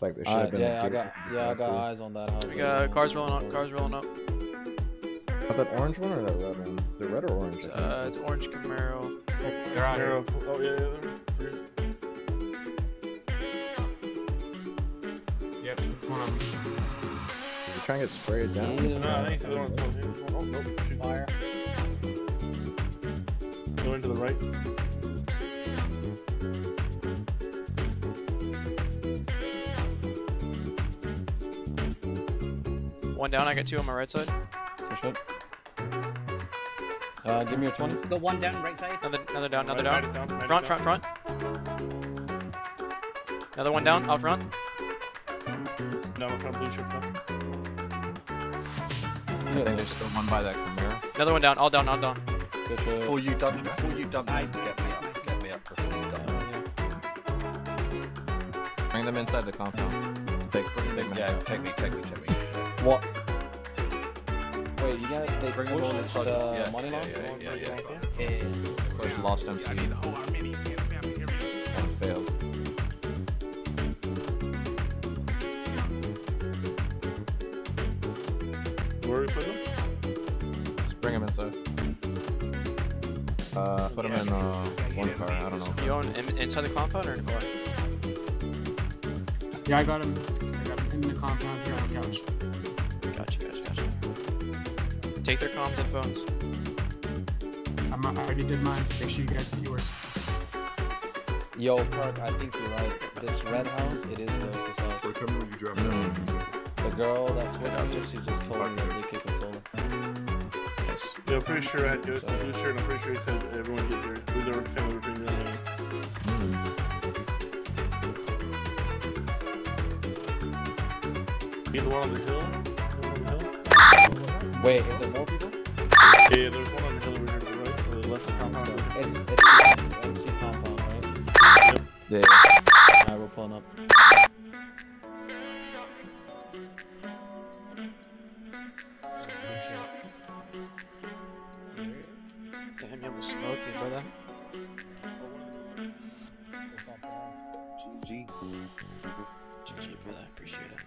Like there should Uh, have been. yeah, a I gate got yeah, I got door. eyes on that house. We got cars rolling up. Cars rolling up. Oh, that orange one or that red one? The red or orange? I Uh, it's orange Camaro. They're out here. Oh yeah, yeah, there. Three. Yep, it's one of them. Did you try and get sprayed down? Yeah. No, I think it's the other one's one. Here's one. Oh nope. Shoot. Fire. Go into the right. One down. I got two on my right side. Push it. Uh, give me your 20. Got one down right side. Another, another down. Another Right, down. right down. Front, front, front. Another one down. Out front. No, no, front blue shift. down. I think there's still one by that Camaro. Another one down. All down. All down. Good shit. Before you dump, before you dump, Nice, get nice, me up, get me up before you dump. Bring them inside the compound. Take, take me. Yeah, take me, take me, take me. What? Wait, you got they Bring push them all the inside. Yeah, money yeah, line? yeah, The ones yeah, that you yeah. want to see? Yeah. Push lost MC and failed. Where are we put them? Just bring him inside. Uh, put him in uh, one car. I don't know. You own in, inside the compound or in the car? Yeah, I got him. I got him in the compound here on the couch. Gotcha. Gotcha. Gotcha. Take their comms and phones. I'm, I already did mine. Make sure you guys do yours. Yo, Park, I think you're right. This red house, it is Ghost's house. Or tell me when you drop it off. The girl that's Good with me, job. she just told me that they kicked the toilet. Nice. Yeah, I'm pretty sure I had Ghost in the shirt. I'm pretty sure he said everyone get their Be the one on the hill. The one on the hill. Wait, is there more people? Yeah, there's one on the hill over here to the right, or the left of compound. It's it's the MC compound, right? Yeah. Alright, we're pulling up. Damn, you almost smoked me, brother. GG. GG, brother. Appreciate it.